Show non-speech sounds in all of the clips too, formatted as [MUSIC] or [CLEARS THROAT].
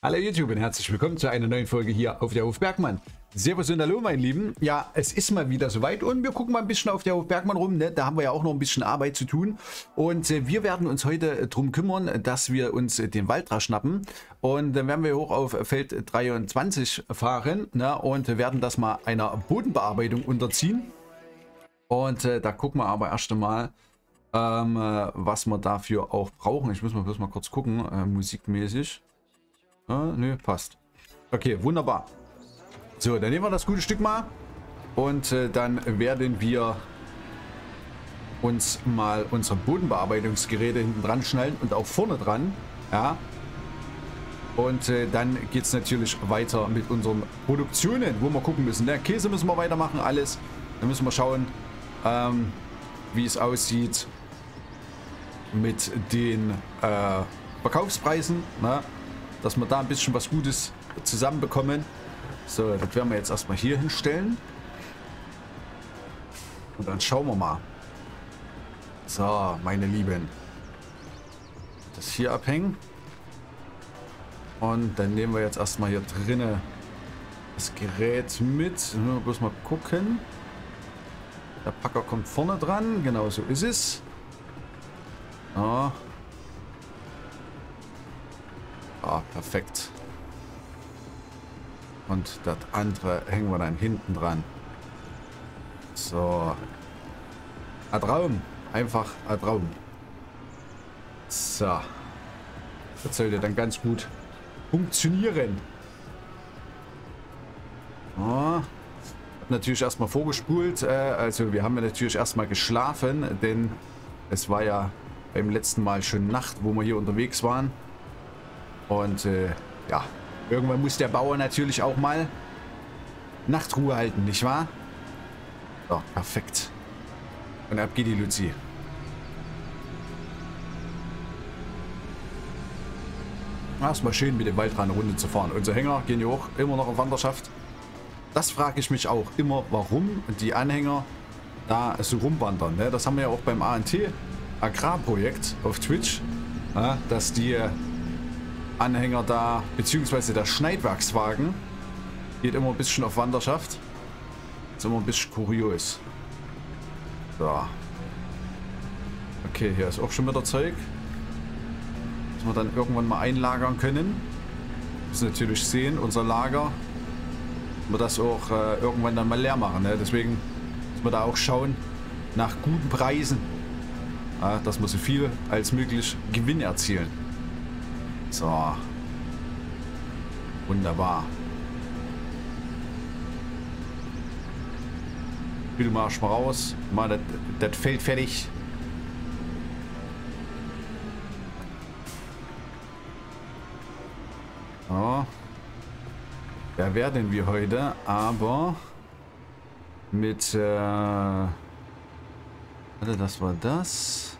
Hallo YouTube und herzlich willkommen zu einer neuen Folge hier auf der Hof Bergmann. Servus und Hallo, mein Lieben. Ja, es ist mal wieder soweit und wir gucken mal ein bisschen auf der Hof Bergmann rum. Ne? Da haben wir ja auch noch ein bisschen Arbeit zu tun. Und äh, wir werden uns heute äh, darum kümmern, dass wir uns äh, den Waldrad schnappen. Und dann werden wir hoch auf Feld 23 fahren ne? und werden das mal einer Bodenbearbeitung unterziehen. Und äh, da gucken wir aber erst einmal, ähm, äh, was wir dafür auch brauchen. Ich muss mal bloß mal kurz gucken, musikmäßig. Ah, nö, passt. Okay, wunderbar. So, dann nehmen wir das gute Stück mal. Und äh, dann werden wir uns mal unsere Bodenbearbeitungsgeräte hinten dran schnallen und auch vorne dran. Ja. Und äh, dann geht es natürlich weiter mit unseren Produktionen, wo wir gucken müssen. Der ne? Käse müssen wir weitermachen, alles. Dann müssen wir schauen, ähm, wie es aussieht mit den äh, Verkaufspreisen. Ne? Dass wir da ein bisschen was Gutes zusammenbekommen. So, das werden wir jetzt erstmal hier hinstellen. Und dann schauen wir mal. So, meine Lieben. Das hier abhängen. Und dann nehmen wir jetzt erstmal hier drinnen das Gerät mit. Nur bloß mal gucken. Der Packer kommt vorne dran. Genau so ist es. Ja. Ah, perfekt. Und das andere hängen wir dann hinten dran. So. Ein Traum. Einfach ein Traum. So. Das sollte dann ganz gut funktionieren. Oh. Natürlich erstmal vorgespult. Äh, also wir haben ja natürlich erstmal geschlafen, denn es war ja beim letzten Mal schon Nacht, wo wir hier unterwegs waren. Und äh, ja, irgendwann muss der Bauer natürlich auch mal Nachtruhe halten, nicht wahr? So, perfekt. Und ab geht die Luzi. Erstmal schön mit dem Waldrand eine Runde zu fahren. Unsere Hänger gehen ja auch immer noch auf Wanderschaft. Das frage ich mich auch immer, warum die Anhänger da so rumwandern. Ne? Das haben wir ja auch beim ANT Agrarprojekt auf Twitch, ja, dass die Anhänger da, beziehungsweise der Schneidwerkswagen geht immer ein bisschen auf Wanderschaft. Ist immer ein bisschen kurios. So. Okay, hier ist auch schon wieder Zeug. Das wir dann irgendwann mal einlagern können. Das natürlich sehen, unser Lager. Wir das auch äh, irgendwann dann mal leer machen. Ne? Deswegen müssen wir da auch schauen nach guten Preisen. Ja, dass wir so viel als möglich Gewinn erzielen. So. Wunderbar. Bitte marsch mal raus. Mal das, das Feld fertig. So. Da werden wir heute aber mit äh, warte, das war das.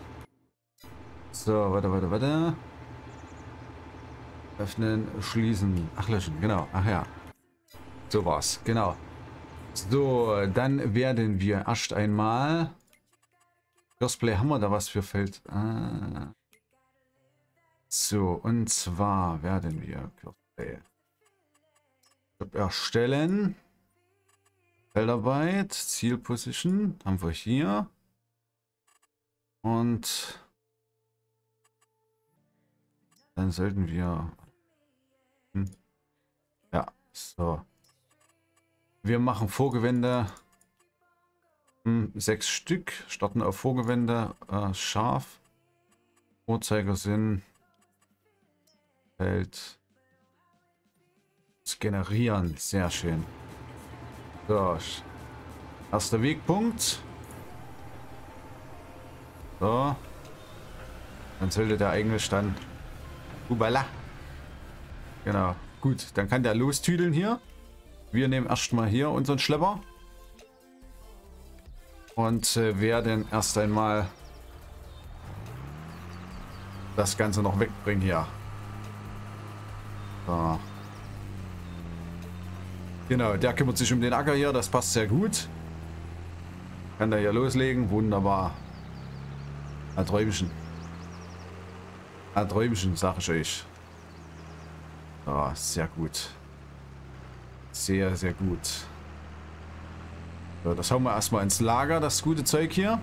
So, warte, warte, warte. Öffnen, schließen. Ach, löschen, genau. Ach ja. So war's, genau. So, dann werden wir erst einmal... Cosplay, haben wir da was für Feld? Ah. So, und zwar werden wir Cosplay erstellen. Feldarbeit, Zielposition haben wir hier. Und dann sollten wir. Ja, so. Wir machen Vorgewände. Hm, sechs Stück. Starten auf Vorgewände. Äh, scharf. Uhrzeigersinn. Feld. Generieren. Sehr schön. So. Erster Wegpunkt. So. Dann sollte der eigentlich dann... Ubala. Genau. Gut, dann kann der lostüdeln hier. Wir nehmen erstmal hier unseren Schlepper. Und äh, werden erst einmal das Ganze noch wegbringen hier. So. Genau, der kümmert sich um den Acker hier. Das passt sehr gut. Kann der hier loslegen. Wunderbar. Ein Träumchen. Ein Träumchen, sag ich euch. Oh, sehr gut. Sehr, sehr gut. So, das hauen wir erstmal ins Lager, das gute Zeug hier.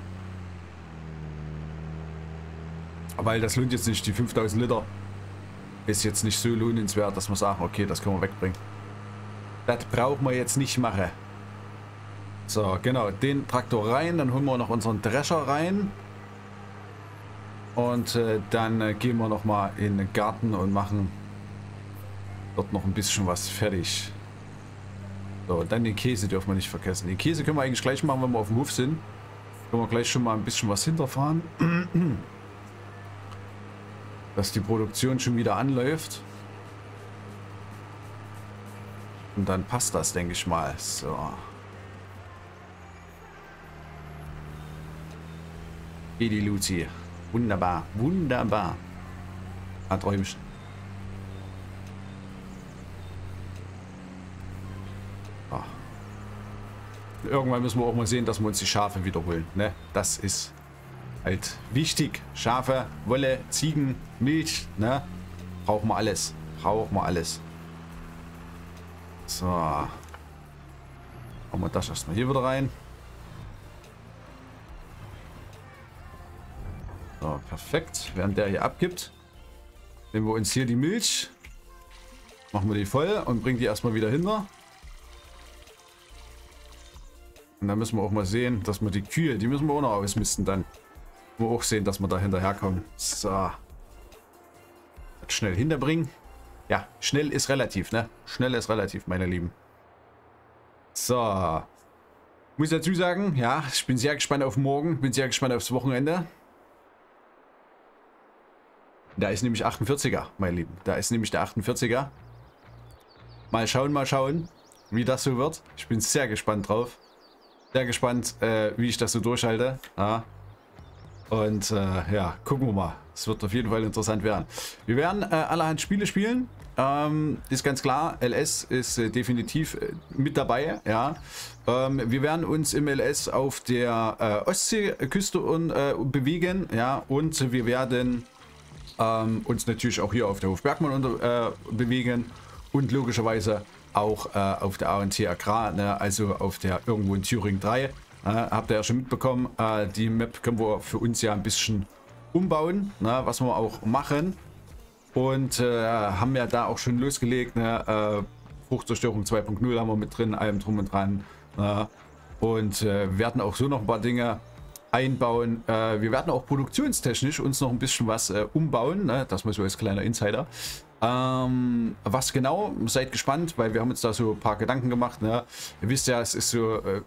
Weil das lohnt jetzt nicht, die 5000 Liter ist jetzt nicht so lohnenswert, dass wir sagen, okay, das können wir wegbringen. Das brauchen wir jetzt nicht machen. So, genau, den Traktor rein, dann holen wir noch unseren Drescher rein. Und äh, dann äh, gehen wir nochmal in den Garten und machen dort noch ein bisschen was fertig. So, dann den Käse dürfen wir nicht vergessen. Den Käse können wir eigentlich gleich machen, wenn wir auf dem Hof sind. Können wir gleich schon mal ein bisschen was hinterfahren. [CLEARS THROAT] Dass die Produktion schon wieder anläuft. Und dann passt das, denke ich mal. So. Edi Luzi. Wunderbar, wunderbar. Ein Träumchen. Irgendwann müssen wir auch mal sehen, dass wir uns die Schafe wiederholen. Ne? Das ist halt wichtig. Schafe, Wolle, Ziegen, Milch. Ne? Brauchen wir alles. Brauchen wir alles. So. Machen wir das erstmal hier wieder rein. So, perfekt. Während der hier abgibt, nehmen wir uns hier die Milch. Machen wir die voll und bringen die erstmal wieder hinter. Und dann müssen wir auch mal sehen, dass wir die Kühe, die müssen wir auch noch ausmisten dann. Wir auch sehen, dass wir da hinterherkommen. So. Schnell hinterbringen. Ja, schnell ist relativ, ne? Schnell ist relativ, meine Lieben. So. Muss dazu sagen, ja, ich bin sehr gespannt auf morgen. Bin sehr gespannt aufs Wochenende. Da ist nämlich 48er, meine Lieben. Da ist nämlich der 48er. Mal schauen, mal schauen, wie das so wird. Ich bin sehr gespannt drauf. Sehr gespannt, äh, wie ich das so durchhalte. Ja. Und äh, ja, gucken wir mal. Es wird auf jeden Fall interessant werden. Wir werden äh, allerhand Spiele spielen. Ähm, ist ganz klar, LS ist äh, definitiv äh, mit dabei. Ja, ähm, Wir werden uns im LS auf der äh, Ostseeküste äh, bewegen. Ja, und wir werden ähm, uns natürlich auch hier auf der Hof Bergmann unter, bewegen. Und logischerweise auch auf der ANT Agrar, ne, also auf der irgendwo in Thüringen 3. Äh, habt ihr ja schon mitbekommen, äh, die Map können wir für uns ja ein bisschen umbauen, ne, was wir auch machen. Und äh, haben ja da auch schon losgelegt. Ne, äh, Fruchtzerstörung 2.0 haben wir mit drin, allem drum und dran. Ne, und äh, werden auch so noch ein paar Dinge einbauen. Äh, wir werden auch produktionstechnisch uns noch ein bisschen was äh, umbauen. Ne? Das mal so als kleiner Insider. Ähm, was genau? Seid gespannt, weil wir haben uns da so ein paar Gedanken gemacht. Ne? Ihr wisst ja, es ist so äh,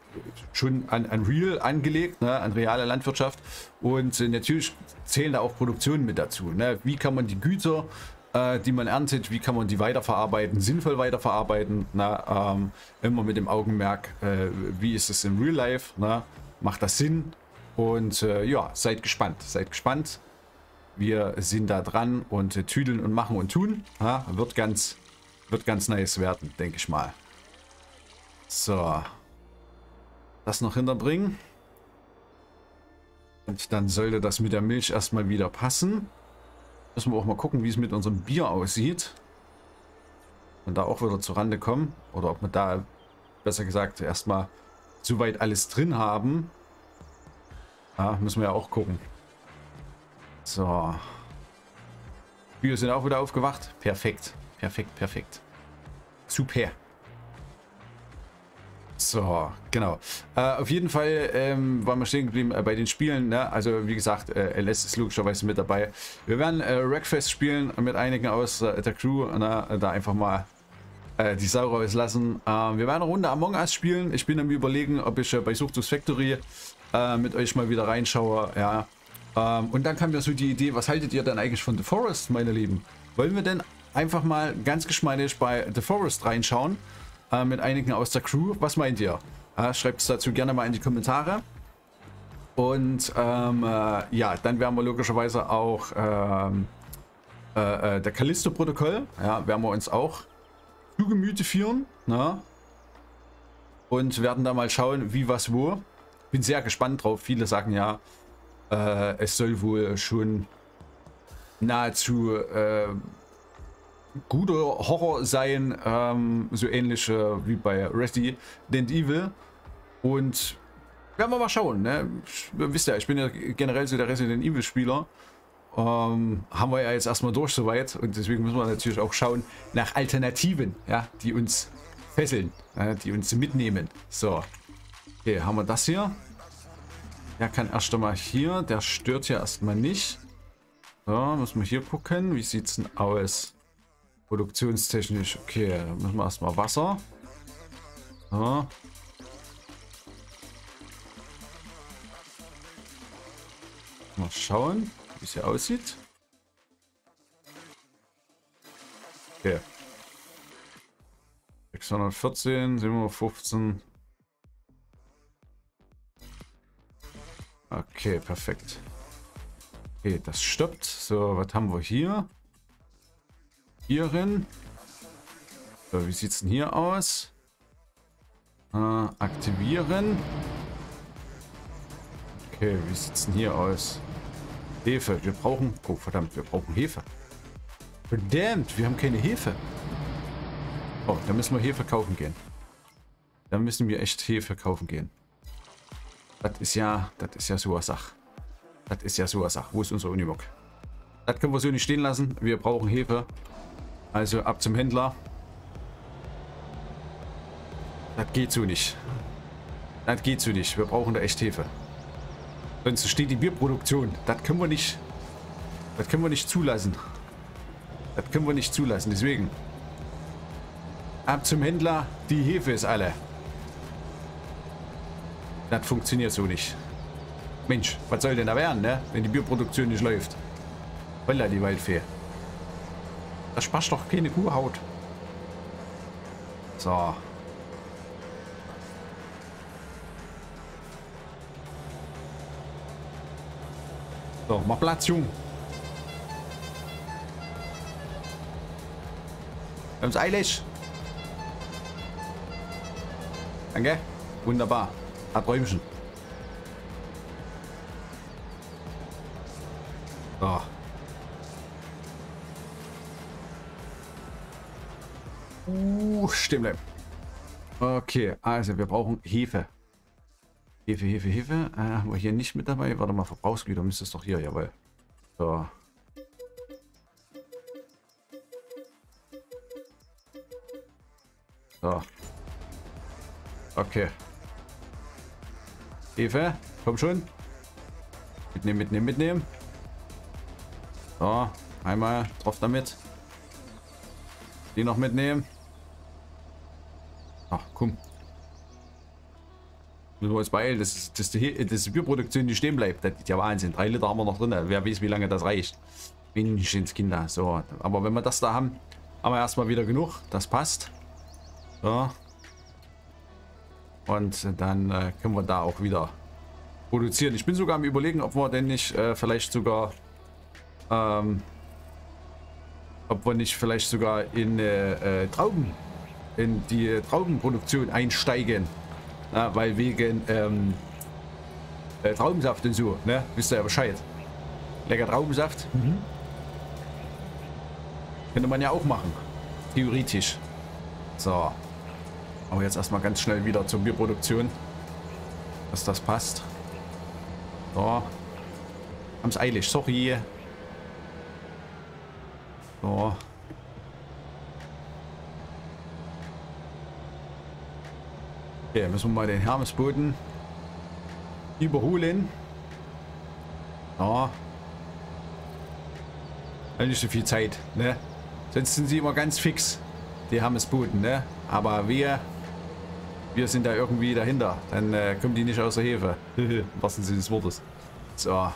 schon an, an Real angelegt, ne? an reale Landwirtschaft. Und äh, natürlich zählen da auch Produktionen mit dazu. Ne? Wie kann man die Güter, äh, die man erntet, wie kann man die weiterverarbeiten, sinnvoll weiterverarbeiten? Ne? Ähm, immer mit dem Augenmerk, äh, wie ist es in Real Life? Ne? Macht das Sinn? Und äh, ja, seid gespannt. Seid gespannt. Wir sind da dran und tüdeln und machen und tun. Ha, wird ganz, wird ganz nice werden, denke ich mal. So. Das noch hinterbringen. Und dann sollte das mit der Milch erstmal wieder passen. Müssen wir auch mal gucken, wie es mit unserem Bier aussieht. Und da auch wieder zur Rande kommen. Oder ob wir da, besser gesagt, erstmal soweit alles drin haben. Ja, müssen wir ja auch gucken. So. Wir sind auch wieder aufgewacht. Perfekt. Perfekt, perfekt. Super. So, genau. Äh, auf jeden Fall ähm, waren wir stehen geblieben äh, bei den Spielen. Ne? Also wie gesagt, äh, LS ist logischerweise mit dabei. Wir werden äh, Wreckfest spielen mit einigen aus äh, der Crew. Ne? Da einfach mal äh, die Sau rauslassen. Äh, wir werden eine Runde Among Us spielen. Ich bin am überlegen, ob ich bei Suchtus Factory mit euch mal wieder reinschaue. Ja, ähm, und dann kam mir so die Idee, was haltet ihr denn eigentlich von The Forest, meine Lieben? Wollen wir denn einfach mal ganz geschmeidig bei The Forest reinschauen? Äh, mit einigen aus der Crew. Was meint ihr? Äh, Schreibt es dazu gerne mal in die Kommentare. Und ähm, äh, ja, dann werden wir logischerweise auch ähm, äh, äh, der Callisto-Protokoll, ja, werden wir uns auch zu Gemüte führen. Na? Ne? Und werden da mal schauen, wie, was, wo. Bin sehr gespannt drauf. Viele sagen ja, äh, es soll wohl schon nahezu äh, guter Horror sein, ähm, so ähnlich äh, wie bei Resident Evil. Und werden wir mal schauen. Ne? Wisst ihr, ich bin ja generell so der Resident Evil Spieler. Ähm, haben wir ja jetzt erstmal durch soweit und deswegen müssen wir natürlich auch schauen nach Alternativen, ja, die uns fesseln, ja, die uns mitnehmen. So, okay, haben wir das hier. Der kann erst einmal hier, der stört ja erstmal nicht. So, müssen wir hier gucken, wie sieht es denn aus? Produktionstechnisch, okay, müssen wir erstmal Wasser. So. Mal schauen, wie es hier aussieht. Okay. 614, 715. Okay, perfekt. Okay, das stoppt. So, was haben wir hier? Hierin. So, wie sieht es denn hier aus? Äh, aktivieren. Okay, wie sieht es denn hier aus? Hefe. Wir brauchen... Oh, verdammt, wir brauchen Hefe. Verdammt, wir haben keine Hefe. Oh, da müssen wir Hefe kaufen gehen. Da müssen wir echt Hefe kaufen gehen. Das ist ja, das ist ja so eine Sache. Das ist ja so eine Sache. Wo ist unser Unimog? Das können wir so nicht stehen lassen. Wir brauchen Hefe. Also ab zum Händler. Das geht so nicht. Das geht so nicht. Wir brauchen da echt Hefe. Sonst steht die Bierproduktion. Das können wir nicht. Das können wir nicht zulassen. Das können wir nicht zulassen. Deswegen. Ab zum Händler. Die Hefe ist alle. Das funktioniert so nicht. Mensch, was soll denn da werden, ne? Wenn die Bierproduktion nicht läuft. Holla, die Waldfee. Das spaßt doch keine Kuhhaut. So. So, mach Platz, Jung. Wir haben es eilig. Danke. Wunderbar. Hat Räumchen. So. Uh, stehen bleiben. Okay, also wir brauchen Hefe. Hefe, Hefe, Hefe. Äh, haben wir hier nicht mit dabei. Warte mal, Verbrauchsgüter müsste es doch hier, jawohl. So. So. Okay. Hefe, komm schon. Mitnehmen, mitnehmen, mitnehmen. So, einmal drauf damit. Die noch mitnehmen. Ach, komm. Müssen wir uns beeilen, dass, dass, die, dass die stehen bleibt. Das ist ja Wahnsinn. Drei Liter haben wir noch drin. Wer weiß, wie lange das reicht. Menschens Kinder. So, aber wenn wir das da haben, haben wir erstmal wieder genug. Das passt. So. Und dann äh, können wir da auch wieder produzieren. Ich bin sogar am überlegen, ob wir denn nicht äh, vielleicht sogar ähm, ob wir nicht vielleicht sogar in äh, äh, Trauben in die Traubenproduktion einsteigen. Na, weil wegen ähm, äh, Traubensaft und so, ne? Wisst ihr ja Bescheid. Lecker Traubensaft. Mhm. Könnte man ja auch machen. Theoretisch. So. Aber jetzt erstmal ganz schnell wieder zur Bierproduktion. Dass das passt. So. Haben es eilig. Sorry. So. Okay, müssen wir mal den Hermesboden überholen. Ja. Nicht so viel Zeit, ne? Sonst sind sie immer ganz fix, die Hermesboden, ne? Aber wir, wir sind da irgendwie dahinter. Dann äh, kommen die nicht aus der Hefe. [LAUGHS] Was sind sie des Wortes? So.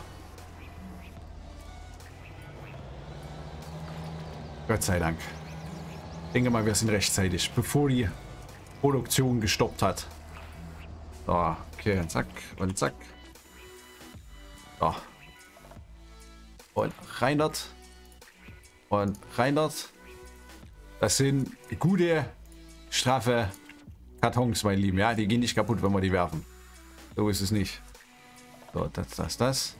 Gott sei Dank. Ich denke mal, wir sind rechtzeitig, bevor die Produktion gestoppt hat. So, okay, zack und zack. So. Und rein dort. Und rein dort. Das sind gute, straffe Kartons, mein Lieben. Ja, die gehen nicht kaputt, wenn wir die werfen. So ist es nicht. So, das, das, das.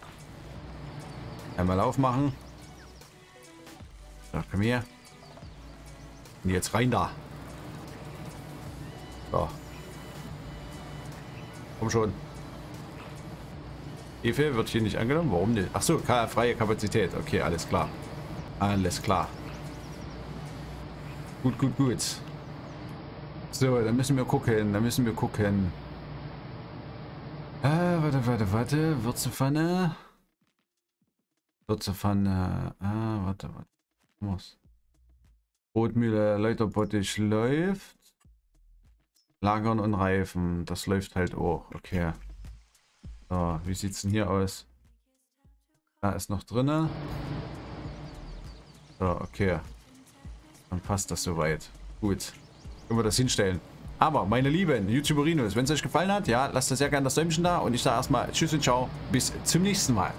Einmal aufmachen. So, komm her. Und jetzt rein da. So. Komm schon. Hefe wird hier nicht angenommen. Warum nicht? Achso, freie Kapazität. Okay, alles klar. Alles klar. Gut, gut, gut. So, dann müssen wir gucken. Dann müssen wir gucken. Ah, warte, warte, warte. Würzepfanne. Würzepfanne. Ah, warte, warte. Muss. Brotmühle, Leiterbottich läuft. Lagern und Reifen. Das läuft halt auch. Okay. So, wie sieht es denn hier aus? Da ist noch drinne. So, okay. Dann passt das soweit. Gut. Können wir das hinstellen. Aber, meine lieben YouTuberinos, wenn es euch gefallen hat, ja, lasst da sehr gerne das Däumchen da und ich sage erstmal Tschüss und Ciao. Bis zum nächsten Mal.